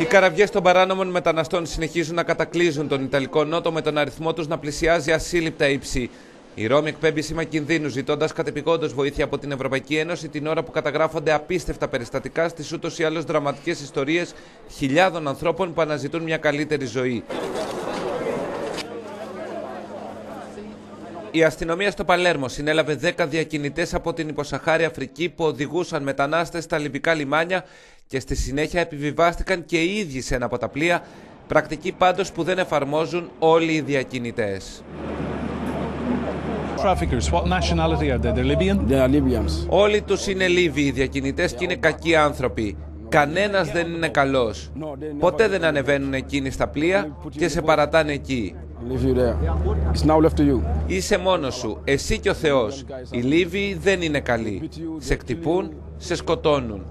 Οι καραβιές των παράνομων μεταναστών συνεχίζουν να κατακλείζουν τον Ιταλικό Νότο με τον αριθμό τους να πλησιάζει ασύλληπτα ύψη. Η Ρώμη εκπέμπει σήμα κινδύνου, ζητώντας κατεπηγόντως βοήθεια από την Ευρωπαϊκή Ένωση την ώρα που καταγράφονται απίστευτα περιστατικά στις ούτως ή άλλως δραματικές ιστορίες χιλιάδων ανθρώπων που αναζητούν μια καλύτερη ζωή. Η αστυνομία στο Παλέρμο συνέλαβε 10 διακινητές από την υποσαχάρη Αφρική που οδηγούσαν μετανάστες στα λιβικά λιμάνια και στη συνέχεια επιβιβάστηκαν και οι ίδιοι σε ένα από τα πλοία, πρακτική πάντως που δεν εφαρμόζουν όλοι οι διακινητές. Όλοι τους είναι Λίβοι οι διακινητές και είναι κακοί άνθρωποι. Κανένας δεν είναι καλός. Ποτέ δεν ανεβαίνουν εκείνοι στα πλοία και σε παρατάνε εκεί. Είσαι μόνος σου, εσύ και ο Θεός. Οι Λίβοι δεν είναι καλοί. Σε κτυπούν, σε σκοτώνουν.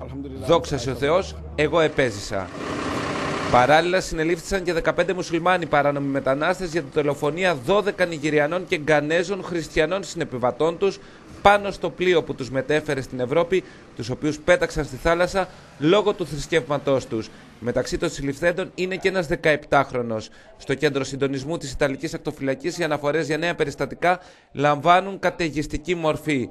Δόξα σε ο Θεός, εγώ επέζησα. Παράλληλα, συνελήφθησαν και 15 μουσουλμάνοι παράνομοι μετανάστες για τη δολοφονία 12 Νιγηριανών και Γκανέζων χριστιανών συνεπιβατών τους πάνω στο πλοίο που τους μετέφερε στην Ευρώπη, τους οποίους πέταξαν στη θάλασσα λόγω του θρησκεύματός τους. Μεταξύ των συλληφθέντων είναι και ένας 17χρονο. Στο κέντρο συντονισμού της Ιταλικής Ακτοφυλακής, οι αναφορές για νέα περιστατικά λαμβάνουν καταιγιστική μορφή.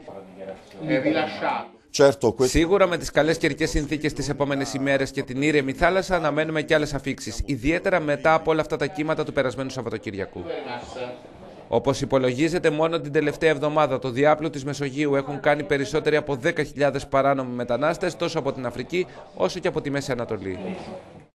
Σίγουρα με τις καλές καιρικές συνθήκες τις επόμενες ημέρες και την ήρεμη θάλασσα αναμένουμε και άλλες αφήξεις, ιδιαίτερα μετά από όλα αυτά τα κύματα του περασμένου Σαββατοκύριακου. Όπως υπολογίζεται, μόνο την τελευταία εβδομάδα το διάπλο της Μεσογείου έχουν κάνει περισσότεροι από 10.000 παράνομοι μετανάστες τόσο από την Αφρική όσο και από τη Μέση Ανατολή.